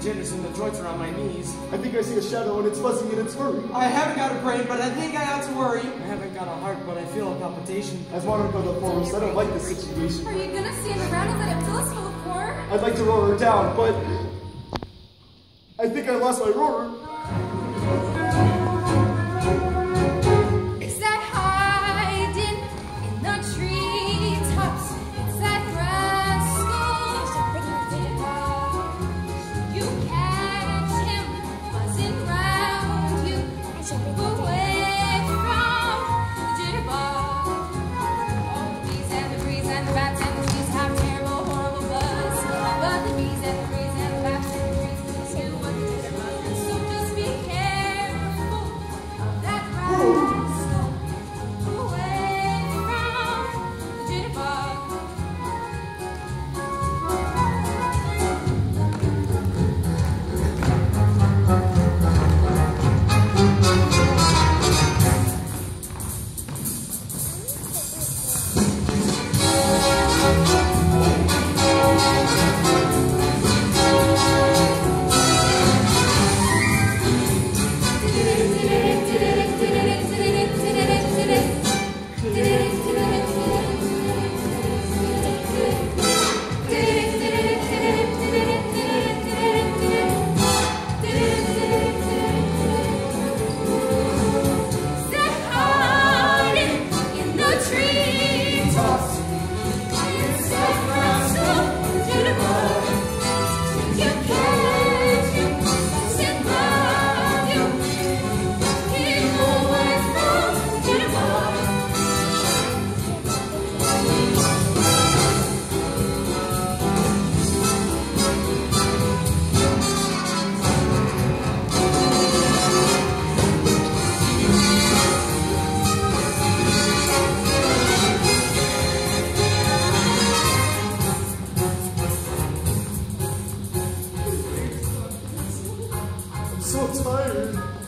It's the jitters and the joints around my knees. I think I see a shadow and it's fuzzy and it's furry. I haven't got a brain, but I think I ought to worry. I haven't got a heart, but I feel a palpitation. As Monarch of the Forest, I don't like this situation. Are you gonna stand around and let it fill us full of horror? I'd like to roar her down, but I think I lost my roar. back. zu teilen.